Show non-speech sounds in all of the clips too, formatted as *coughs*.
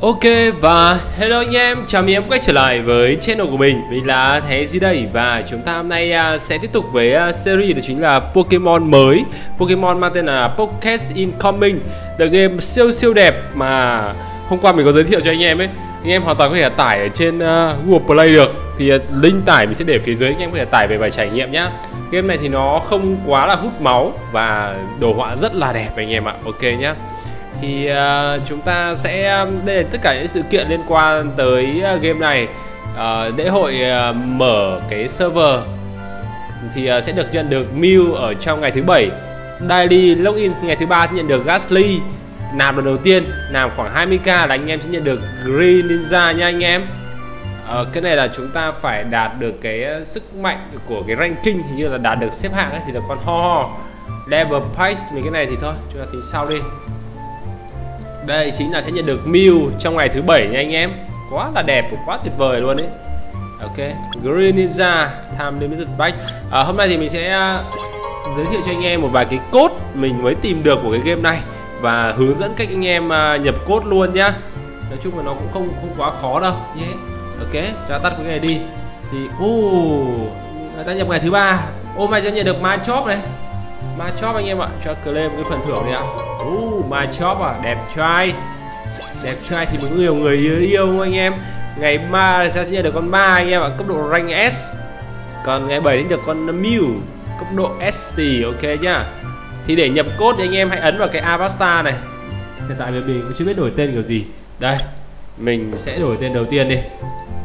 Ok và hello anh em, chào mừng em quay trở lại với channel của mình. Mình là Thế Di đây và chúng ta hôm nay à, sẽ tiếp tục với à, series đó chính là Pokemon mới. Pokemon mang tên là Pocket Incoming The game siêu siêu đẹp mà hôm qua mình có giới thiệu cho anh em ấy. Anh em hoàn toàn có thể tải ở trên à, Google Play được. Thì link tải mình sẽ để phía dưới anh em có thể tải về và trải nghiệm nhá. Game này thì nó không quá là hút máu và đồ họa rất là đẹp anh em ạ. Ok nhá thì uh, chúng ta sẽ um, đây là tất cả những sự kiện liên quan tới à, game này. Uh, lễ hội uh, mở cái server thì uh, sẽ được nhận được Mew ở trong ngày thứ bảy. Daily login ngày thứ ba sẽ nhận được Gasly làm lần đầu tiên làm khoảng 20k là anh em sẽ nhận được Green Ninja nha anh em. Ờ, cái này là chúng ta phải đạt được cái sức mạnh của cái ranking hình như là đạt được xếp hạng ấy, thì là con ho ho. Level price mấy cái này thì thôi chúng ta tính sau đi đây chính là sẽ nhận được Mew trong ngày thứ bảy nha anh em. Quá là đẹp, quá tuyệt vời luôn đấy Ok, Green Ninja Time Limited Back à, Hôm nay thì mình sẽ à, giới thiệu cho anh em một vài cái cốt mình mới tìm được của cái game này Và hướng dẫn cách anh em à, nhập cốt luôn nhá. Nói chung là nó cũng không không quá khó đâu nhé. Yeah. Ok, cho tắt cái này đi. Thì, ô oh, ta nhập ngày thứ ba. Ô, oh, mai sẽ nhận được My chóp này. Ma chop anh em ạ cho claim cái phần thưởng đi ạ. Uh, Ma chop à đẹp trai. Đẹp trai thì mới nhiều người yêu, yêu anh em? Ngày ma sẽ nhận được con ma anh em ạ cấp độ rank S. Còn ngày 7 sẽ được con Mew cấp độ SC ok nhá. Thì để nhập code thì anh em hãy ấn vào cái avatar này. Hiện tại mình cũng chưa biết đổi tên kiểu gì. Đây mình sẽ đổi tên đầu tiên đi.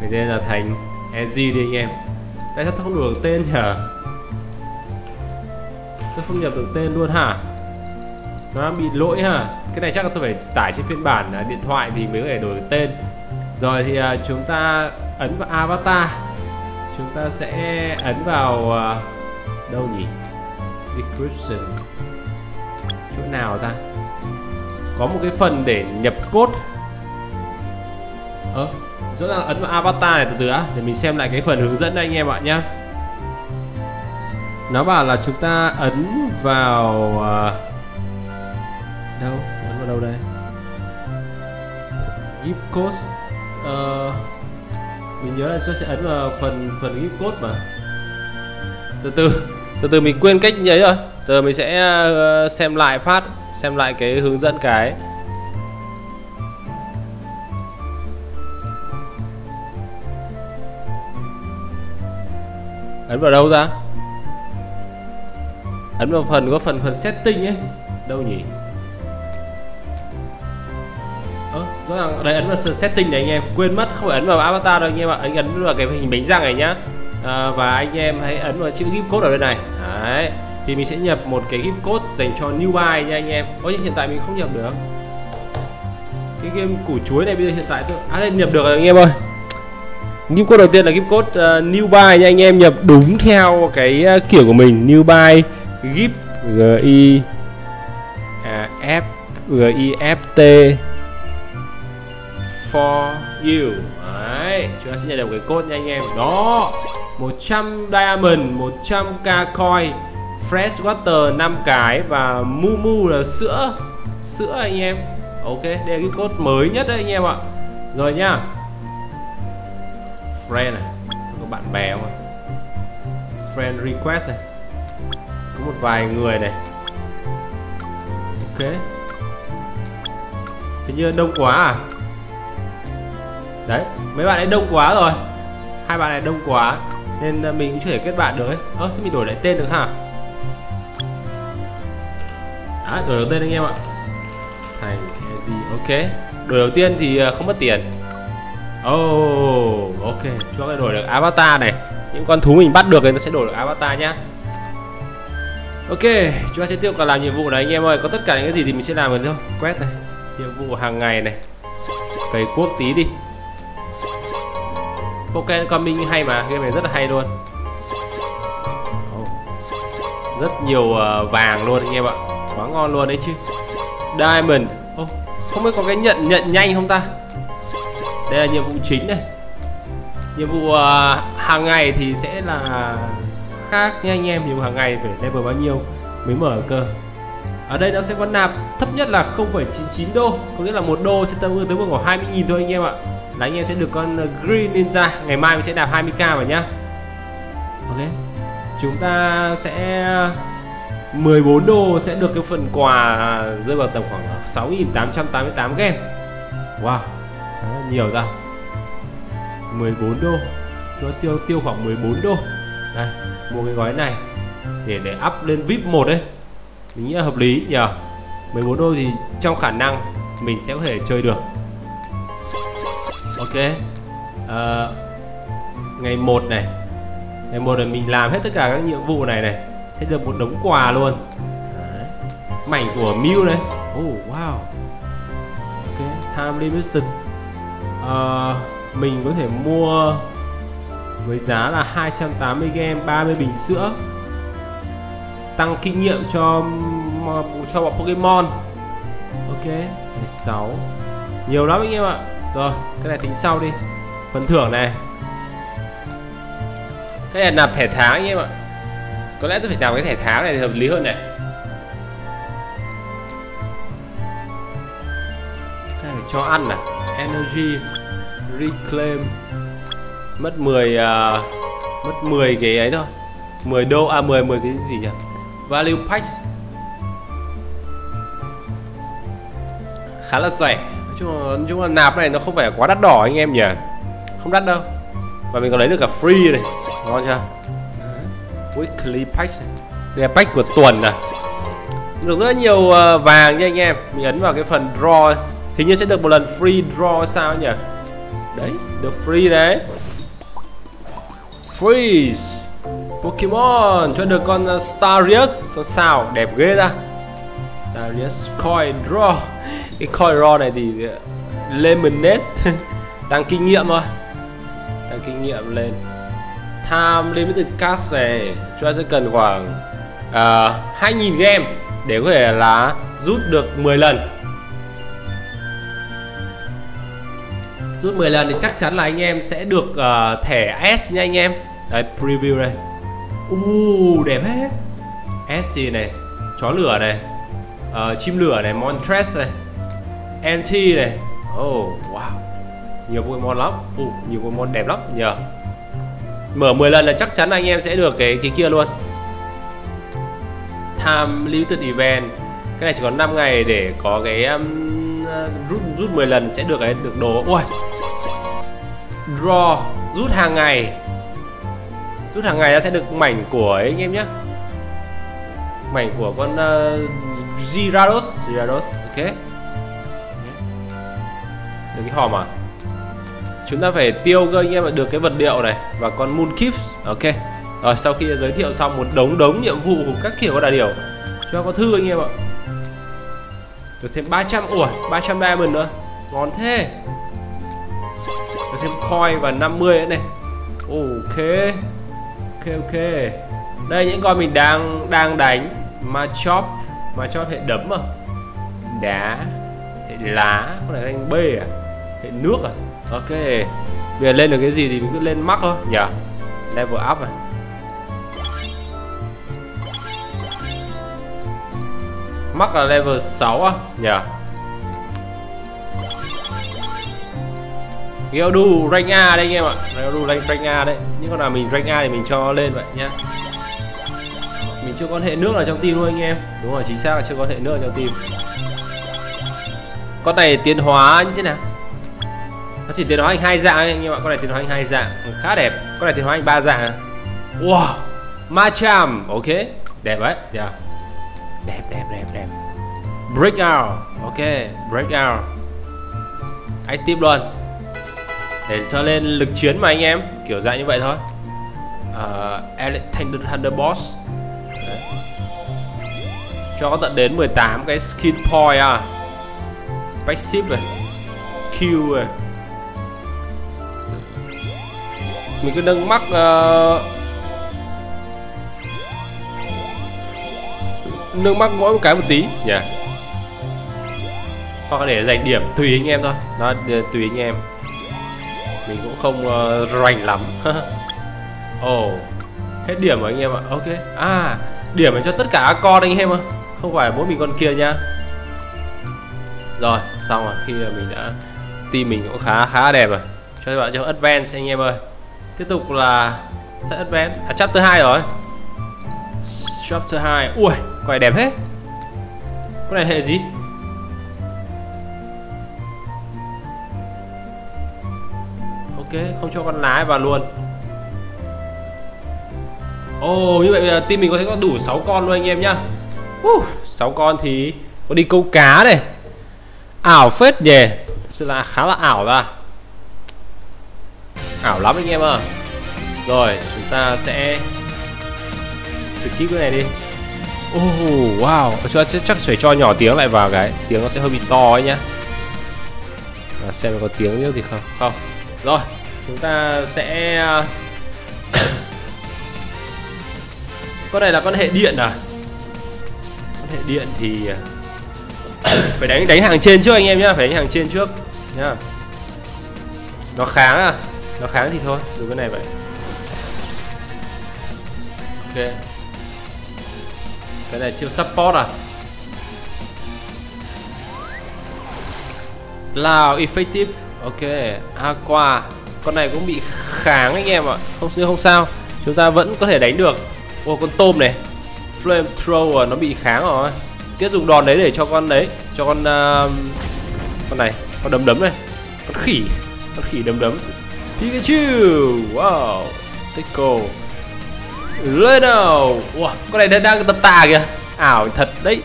Mình tên là thành EZ đi anh em. Tại sao không đổi tên nhỉ tôi không nhập được tên luôn hả? Nó bị lỗi hả? Cái này chắc là tôi phải tải trên phiên bản à, điện thoại thì mới có thể đổi tên. Rồi thì uh, chúng ta ấn vào avatar. Chúng ta sẽ ấn vào uh, đâu nhỉ? Description chỗ nào ta? Có một cái phần để nhập code. Ơ rõ ràng ấn vào avatar này từ từ á để mình xem lại cái phần hướng dẫn đây anh em ạ nhá nó bảo là chúng ta ấn vào uh, đâu? Ấn vào đâu đây? Gift code uh, mình nhớ là chúng ta sẽ ấn vào phần phần gift code mà. Từ từ từ từ mình quên cách nhớ rồi. Từ mình sẽ uh, xem lại phát xem lại cái hướng dẫn cái. Ấn vào đâu ra? Ấn vào phần có phần phần setting ấy. Đâu nhỉ? Ơ rõ ràng đây ấn vào setting này anh em. Quên mất không phải ấn vào avatar đâu anh em ạ. Anh ấn vào cái hình bánh răng này nhá. À, và anh em hãy ấn vào chữ gift code ở đây này. Đấy. Thì mình sẽ nhập một cái gift code dành cho new buy nha anh em. Có nhưng hiện tại mình không nhập được. Cái game củ chuối này bây giờ hiện tại tôi à đây nhập được rồi anh em ơi. Gift code đầu tiên là gift code uh, new buy nha anh em. Nhập đúng theo cái uh, kiểu của mình new buy gif g i. À, f. G i f t. For you. Đấy chúng ta sẽ nhận được cái code nha anh em. Đó 100 diamond 100k coin fresh water 5 cái và mumu là sữa. Sữa anh em. Ok đây là cái code mới nhất đấy anh em ạ. Rồi nhá friend này có bạn bè không friend request này có một vài người này. Ok. Hình như đông quá à? Đấy mấy bạn ấy đông quá rồi. Hai bạn này đông quá nên ờ, mình cũng chưa thể kết bạn được ấy. Ơ thế mình đổi lại tên được hả à, đổi đầu tên anh em ạ. Thành gì? Ok. Đổi đầu tiên thì ờ, không mất tiền. Oh ok. Cho cái đổi được avatar này. Những con thú mình bắt được thì nó sẽ đổi được avatar nhá. Ok, chúng ta sẽ tiếp tục làm nhiệm vụ này anh em ơi. Có tất cả những cái gì thì mình sẽ làm được thôi. Quét này, nhiệm vụ hàng ngày này. Cày quốc tí đi. Pokémon Coming hay mà, game này rất là hay luôn. Rất nhiều ờ, vàng luôn anh em ạ. Quá ngon luôn đấy chứ. Diamond. Oh, Không biết có cái nhận nhận nhanh không ta? Đây là nhiệm vụ chính này. Nhiệm vụ uh, hàng ngày thì sẽ là khác nha anh em nhiệm hàng ngày phải level bao nhiêu mới mở cơ. Ở đây nó sẽ có nạp thấp nhất là 0,99 đô có nghĩa là một đô sẽ tương ứng tới khoảng 20 nghìn thôi anh em ạ. Là anh em sẽ được con ờ, Green Ninja ngày mai mình sẽ nạp 20k vào nhá. Ok. Chúng ta sẽ ờ, 14 đô sẽ được cái phần quà rơi vào tầm khoảng 6.888 game wow khá là nhiều ra 14 đô. Chúng ta tiêu tiêu khoảng 14 đô đây mua cái gói này để để up lên VIP 1 đấy. Mình nghĩ là hợp lý nhờ 14 đô thì trong khả năng mình sẽ có thể chơi được. Ok. À, ngày 1 này. Ngày 1 là mình làm hết tất cả các nhiệm vụ này này sẽ được một đống quà luôn. Đấy. mảnh của Mew này. Oh wow. Ok time limited à, ờ, mình có thể mua với giá là 280 game 30 bình sữa. Tăng kinh nghiệm cho cho bọn Pokemon. Ok 16 nhiều lắm anh em ạ. Rồi, cái này tính sau đi. Phần thưởng này. Cái này nạp thẻ tháng anh em ạ. Có lẽ tôi phải nạp cái thẻ tháng này hợp lý hơn này. Cái này cho ăn à? Energy reclaim mất 10 uh, à, mất 10 cái ấy thôi. 10 đô à 10 10 cái gì nhỉ? Value patch khá là rẻ nói chung là, nói chung là nạp này nó không phải quá đắt đỏ anh em nhỉ? Không đắt đâu. Và mình còn lấy được cả free này. Ngon chưa? Weekly pack. Đây là patch của tuần à. Được rất nhiều uh, vàng nha anh em. Mình ấn vào cái phần draw. Hình như sẽ được một lần free draw sao nhỉ? Đấy được free đấy freeze. Pokemon cho được con ờ, Starius. Sao đẹp ghê ra Starius coin draw. Cái coin draw này thì ờ, uh, Lemonade *laughs* tăng kinh nghiệm thôi tăng kinh nghiệm lên. Time Limited Cast này chúng ta sẽ cần khoảng ờ, uh, 2.000 game để có thể là rút được 10 lần. Rút 10 lần thì chắc chắn là anh em sẽ được uh, thẻ S nha anh em đấy preview đây. Uh, đẹp hết sc này chó lửa này uh, chim lửa này Montress này NT này. Oh wow. Nhiều Pokemon lắm. Uh, nhiều Pokemon đẹp lắm nhờ. Mở 10 lần là chắc chắn anh em sẽ được cái cái kia luôn. Time limited event. Cái này chỉ còn 5 ngày để có cái um, rút rút 10 lần sẽ được cái được đồ. Ui. Draw rút hàng ngày rút hàng ngày nó sẽ được mảnh của ấy anh em nhé. Mảnh của con uh, Girados. Girados ok. Được cái hòm à? Chúng ta phải tiêu cơ anh em được cái vật liệu này và con Moonkeep ok. Rồi sau khi giới thiệu xong một đống đống nhiệm vụ của các kiểu đại điều cho có thư anh em ạ. Được thêm 300 ủa 300 diamond nữa. Ngon thế. Được thêm coin và 50 nữa này. Ok ok ok. Đây, những con mình đang đang đánh. Mà chop mà chop hệ đấm à? Đá, hệ lá, con này anh b à? Hệ nước à? Ok. Bây giờ lên được cái gì thì mình cứ lên mắc thôi. Nhỉ level up à? Mắc là level 6 à? Nhỉ Geodu rank A đây anh em ạ. Geodu rank, rank A đấy. Những con nào mình rank A thì mình cho lên vậy nhá. Mình chưa có hệ nước ở trong team luôn anh em. Đúng rồi chính xác là chưa có hệ nước ở trong team. Con này tiến hóa như thế nào? Nó chỉ tiến hóa thành hai dạng anh em ạ. Con này tiến hóa thành hai dạng. Khá đẹp. Con này tiến hóa thành ba dạng à. Wow Machamp Ok Đẹp đấy. Yeah. Đẹp đẹp đẹp đẹp. Break out Ok Break out Anh tiếp luôn để cho lên lực chiến mà anh em kiểu dạng như vậy thôi. Uh, Thunder, Thunderboss Đấy. cho có tận đến 18 cái skin point à. Passive này. Q này. Mình cứ nâng mắc uh, nâng mắc mỗi một cái một tí. Nhỉ. Yeah. hoặc để dành điểm tùy anh em thôi. Nó tùy anh em mình cũng không uh, rành lắm. *laughs* Ồ oh, hết điểm rồi anh em ạ. Ok. À điểm cho tất cả con anh em ạ. Không phải mỗi mình con kia nhá rồi xong rồi. Khi mình đã team mình cũng khá khá đẹp rồi. Cho các bạn cho advance anh em ơi. Tiếp tục là sẽ advance. À chapter 2 rồi. Chapter 2 ui quay đẹp hết con này hệ gì? Ok không cho con lái vào luôn. Ồ oh, như vậy bây giờ team mình có thể có đủ 6 con luôn anh em nhá. Uh, 6 con thì có đi câu cá này. Ảo phết nhỉ. Thật sự là khá là ảo ra ảo lắm anh em ạ. À. rồi chúng ta sẽ skip cái này đi. Oh wow. Cho chắc phải cho nhỏ tiếng lại vào cái. Tiếng nó sẽ hơi bị to ấy nhá. À, xem có tiếng nữa gì không. Không. Rồi chúng ta sẽ à, *coughs* con này là con hệ điện à? Con hệ điện thì à, *coughs* phải đánh đánh hàng trên trước anh em nhá, phải đánh hàng trên trước nhá. Nó kháng à? Nó kháng thì thôi rồi cái này vậy. Ok. Cái này chiêu support à? Lao effective, Ok. Aqua. Con này cũng bị kháng anh em ạ. Không không sao. Chúng ta vẫn có thể đánh được. Ô con tôm này. Flame thrower nó bị kháng rồi. Tiết dùng đòn đấy để cho con đấy Cho con uh, Con này Con đấm đấm này. Con khỉ Con khỉ đấm đấm. Pikachu Wow Tickle lên nào wow, con này đang tập tà kìa. Ảo thật đấy.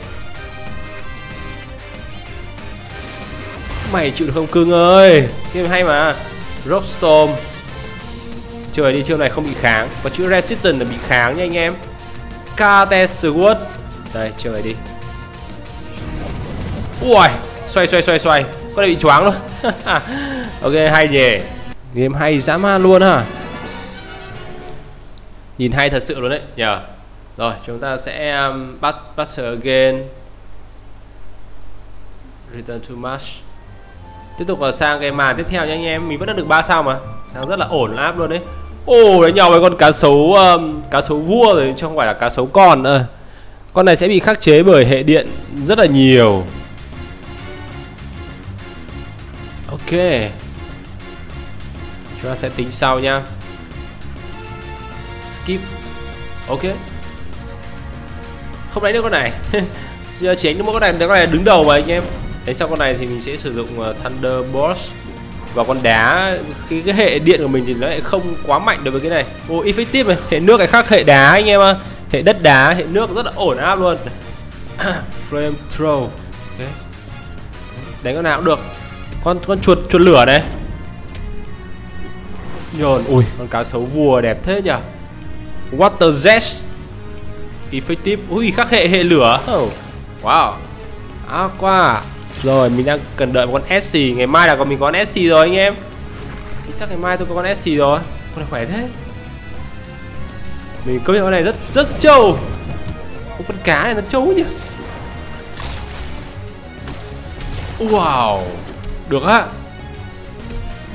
Mày chịu được không cưng ơi? Game hay mà rockstorm chơi đi chiêu này không bị kháng. Và chữ resistance là bị kháng nha anh em. Cateswood đây chơi này đi. Ui xoay xoay xoay xoay. Con này bị choáng luôn. *laughs* Ok hay nhỉ. Game hay dã man luôn hả nhìn hay thật sự luôn đấy. Nhờ. Rồi chúng ta sẽ um, bắt bắt again. Return to match tiếp tục sang cái màn tiếp theo nha anh em mình vẫn đang được ba sao mà. Đang rất là ổn áp luôn đấy. Ồ đánh nhau với con cá sấu um, cá sấu vua rồi chứ không phải là cá sấu con nữa. Con này sẽ bị khắc chế bởi hệ điện rất là nhiều. Ok. Chúng ta sẽ tính sau nha. Skip. Ok. Không đánh được con này. *laughs* Giờ chỉ đánh được một con này con này đứng đầu mà anh em thế sau con này thì mình sẽ sử dụng ờ, Thunderbolt và con đá cái, cái hệ điện của mình thì nó lại không quá mạnh đối với cái này. Ô effective này hệ nước cái khác hệ đá anh em ạ. Hệ đất đá hệ nước rất là ổn áp luôn. *coughs* Flame throw. Okay. đánh con nào cũng được. Con con chuột chuột lửa này nhồn ui con cá sấu vua đẹp thế nhỉ. Water Jet Effective. Ui khắc hệ hệ lửa. Oh. Wow. Aqua rồi mình đang cần đợi một con SC Ngày mai là còn mình có con SC rồi anh em. Thì chắc ngày mai tôi có con SC rồi. Con này khỏe thế. Mình công nhận con này rất rất trâu. Con cá này nó trâu nhỉ? Wow. Được á.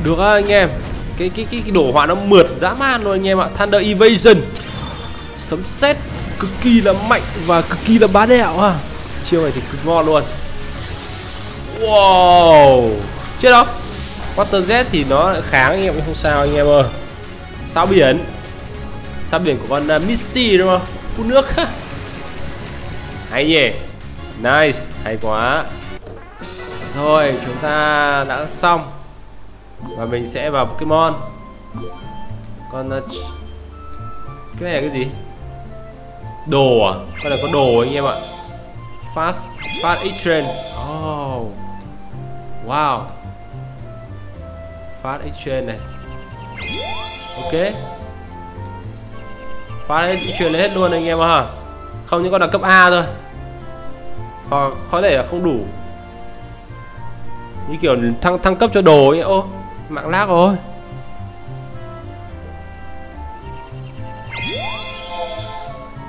Được á anh em. Cái cái cái, cái đổ hỏa nó mượt dã man luôn anh em ạ. Thunder Evasion sấm sét cực kỳ là mạnh và cực kỳ là bá đạo ha. Chiêu này thì cực ngon luôn wow. Chết đó Water Z thì nó kháng anh em không sao anh em ơi. Sao biển? Sao biển của con uh, Misty đúng không? Phun nước. *laughs* Hay nhỉ? Nice hay quá. Thôi chúng ta đã xong. Và mình sẽ vào Pokemon. Con uh, cái này là cái gì? Đồ à? Con này có đồ anh em ạ. Fast fast exchange oh wow. Fast exchange này. Ok. Fast exchange hết luôn anh em ạ. không những con là cấp A thôi. Hoặc có thể là không đủ. Như kiểu thăng thăng cấp cho đồ ấy. Ô, mạng lag rồi.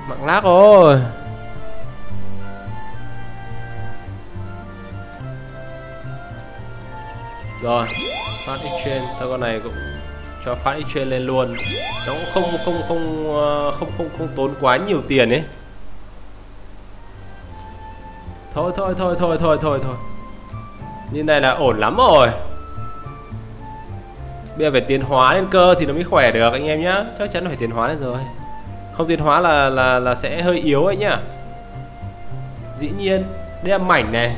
Mạng lag rồi. Rồi, phát exchange ta con này cũng cho phát exchange lên luôn. Nó cũng không không không ờ, không không không tốn quá nhiều tiền ấy. Thôi thôi thôi thôi thôi thôi thôi. Như này là ổn lắm rồi. Bây giờ phải tiến hóa lên cơ thì nó mới khỏe được, anh em nhá. Chắc chắn phải tiến hóa lên rồi. Không tiến hóa là là là sẽ hơi yếu ấy nhá. Dĩ nhiên, đây là mảnh này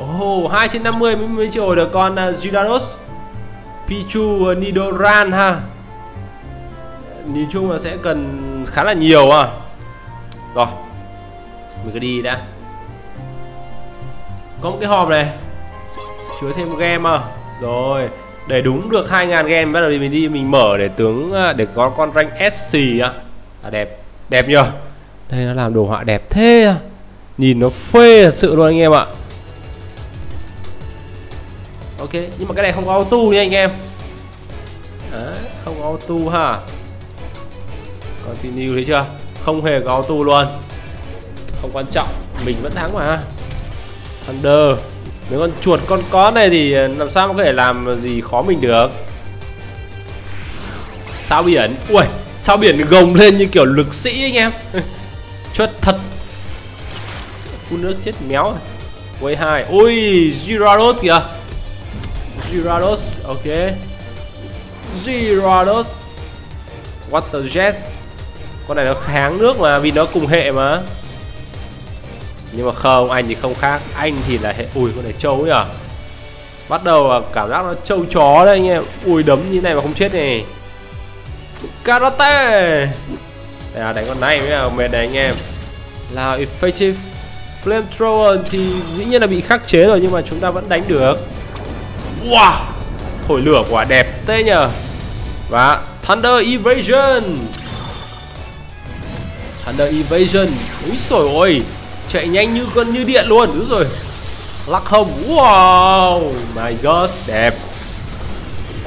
ồ oh, 2 trên 50 mới, mới triệu được con à, uh, Gyarados Pichu uh, Nidoran ha. Nhìn chung là sẽ cần khá là nhiều à rồi mình cứ đi đã. Có một cái hòm này. Chứa thêm game à. Rồi để đúng được 2.000 game bắt đầu thì mình đi mình mở để tướng à, để có con rank SC à. à, đẹp. Đẹp nhờ. Đây nó làm đồ họa đẹp thế à. Nhìn nó phê thật sự luôn anh em ạ ok nhưng mà cái này không có auto nha anh em. Đấy, không có auto ha. Continue thấy chưa? Không hề có auto luôn. Không quan trọng mình vẫn thắng mà. Thunder mấy con chuột con có này thì làm sao có thể làm gì khó mình được? Sao biển? Ui sao biển gồng lên như kiểu lực sĩ anh em? *laughs* Chuột thật. Phun nước chết méo. Rồi quay hai. Ui Gyarados kìa. Gyarados ok. Gyarados Water Jet con này nó kháng nước mà, vì nó cùng hệ mà. Nhưng mà không, anh thì không khác. Anh thì là hệ, ui, con này trâu ấy à. Bắt đầu cảm giác nó trâu chó đấy anh em. Ui, đấm như này mà không chết này. Karate! Đây là đánh con này mới là mệt đấy anh em. Là effective flamethrower thì dĩ nhiên là bị khắc chế rồi, nhưng mà chúng ta vẫn đánh được. Wow Thổi lửa quả đẹp thế nhờ. Và Thunder Evasion. Thunder Evasion, Úi sồi ôi, Chạy nhanh như gần như điện luôn, Đúng rồi. Lắc hồng Wow, My god Đẹp.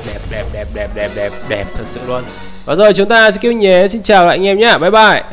Đẹp đẹp đẹp đẹp đẹp đẹp đẹp Thật sự luôn. Và rồi chúng ta sẽ kêu nhé, Xin chào lại anh em nhé Bye bye.